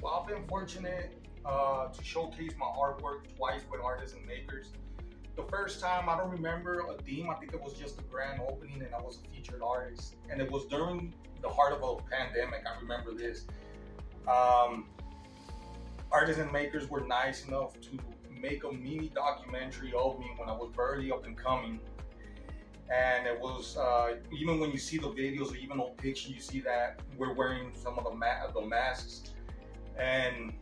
Well, I've been fortunate uh, to showcase my artwork twice with artists and makers. The first time, I don't remember a theme. I think it was just a grand opening, and I was a featured artist. And it was during the heart of a pandemic. I remember this. Um, artists and makers were nice enough to make a mini documentary of me when I was barely up and coming. And it was uh, even when you see the videos or even on picture, you see that we're wearing some of the, ma- the masks. And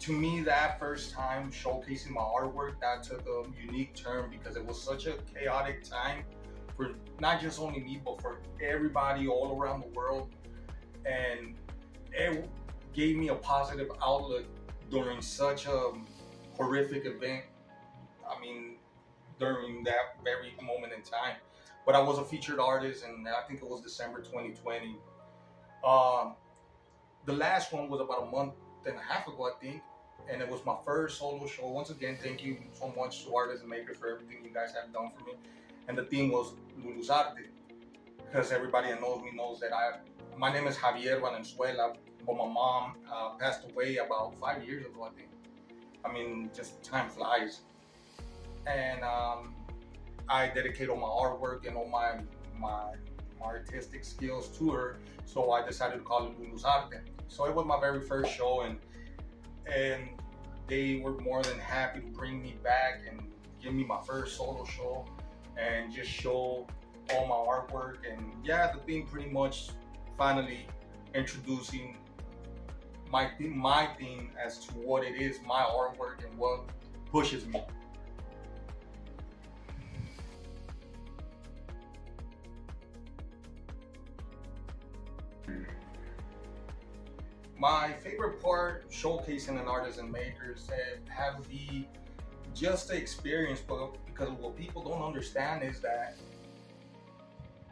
to me, that first time showcasing my artwork, that took a unique turn because it was such a chaotic time for not just only me, but for everybody all around the world. And it gave me a positive outlook during such a horrific event. I mean, during that very moment in time. But I was a featured artist, and I think it was December 2020. Um, the last one was about a month and a half ago, I think, and it was my first solo show. Once again, thank you so much to artists and makers for everything you guys have done for me. And the theme was Lulu's Arte, because everybody that knows me knows that I, my name is Xavier Valenzuela, but my mom uh, passed away about five years ago, I think. I mean, just time flies. And um, I dedicate all my artwork and all my, my, artistic skills to her. So I decided to call it Lulu's Arte. So it was my very first show, and and they were more than happy to bring me back and give me my first solo show and just show all my artwork. And yeah, the thing pretty much finally introducing my theme, my theme as to what it is, my artwork, and what pushes me. My favorite part showcasing an artist and makers have to be just the experience, but because what people don't understand is that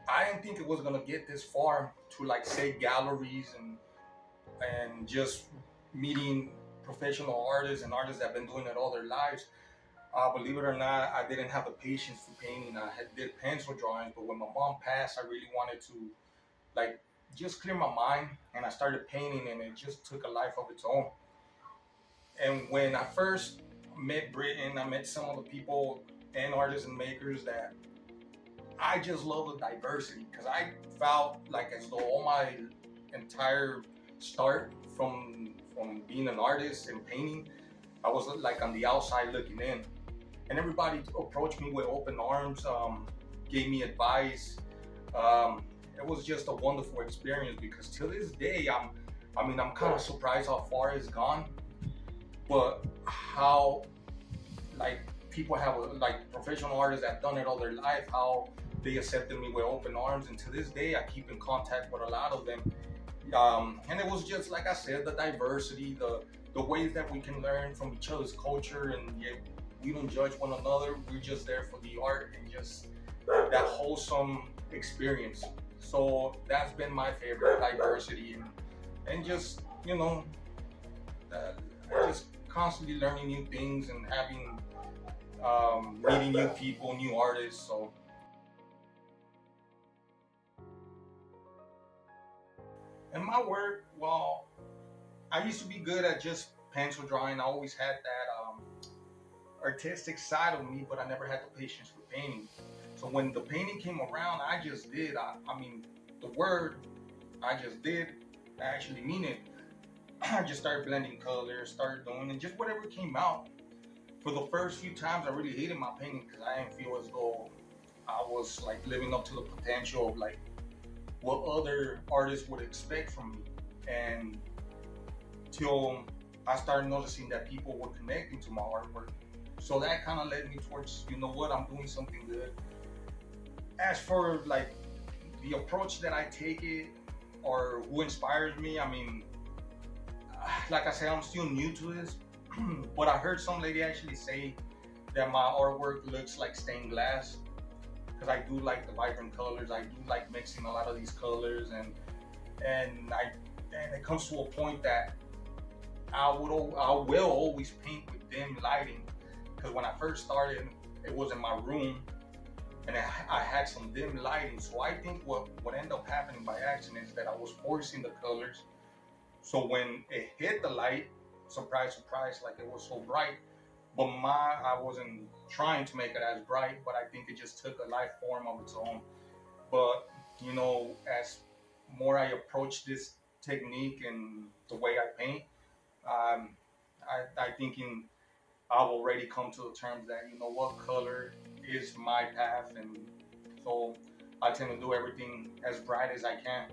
I didn't think it was gonna get this far to like say galleries and and just meeting professional artists and artists that have been doing it all their lives. Uh, believe it or not, I didn't have the patience for painting. I had did pencil drawings, but when my mom passed, I really wanted to like just clear my mind and I started painting and it just took a life of its own. And when I first met Britain, I met some of the people and artists and makers that I just love the diversity because I felt like as though all my entire start from from being an artist and painting, I was like on the outside looking in. And everybody approached me with open arms, um, gave me advice. Um, it was just a wonderful experience because to this day, I'm, I mean, I'm kind of surprised how far it's gone, but how, like, people have like professional artists that have done it all their life, how they accepted me with open arms, and to this day, I keep in contact with a lot of them. Um, and it was just like I said, the diversity, the the ways that we can learn from each other's culture, and yet we don't judge one another. We're just there for the art and just that wholesome experience. So that's been my favorite diversity and, and just, you know, uh, just constantly learning new things and having, um, meeting new people, new artists. So. In my work, well, I used to be good at just pencil drawing. I always had that um, artistic side of me, but I never had the patience for painting. So when the painting came around, I just did. I, I mean, the word, I just did. I actually mean it. I just started blending colors, started doing, and just whatever came out. For the first few times, I really hated my painting because I didn't feel as though I was like living up to the potential of like what other artists would expect from me. And till I started noticing that people were connecting to my artwork. So that kind of led me towards, you know what, I'm doing something good as for like the approach that I take it or who inspires me, I mean, like I said, I'm still new to this, but I heard some lady actually say that my artwork looks like stained glass because I do like the vibrant colors. I do like mixing a lot of these colors, and and I and it comes to a point that I would I will always paint with dim lighting because when I first started, it was in my room and I, had some dim lighting. So I think what what ended up happening by accident is that I was forcing the colors So when it hit the light, surprise, surprise, like it was so bright. But my, I wasn't trying to make it as bright, but I think it just took a life form of its own. But you know, as more I approach this technique and the way I paint, um, I, I thinking I've already come to the terms that you know what color is my path, and so I tend to do everything as bright as I can.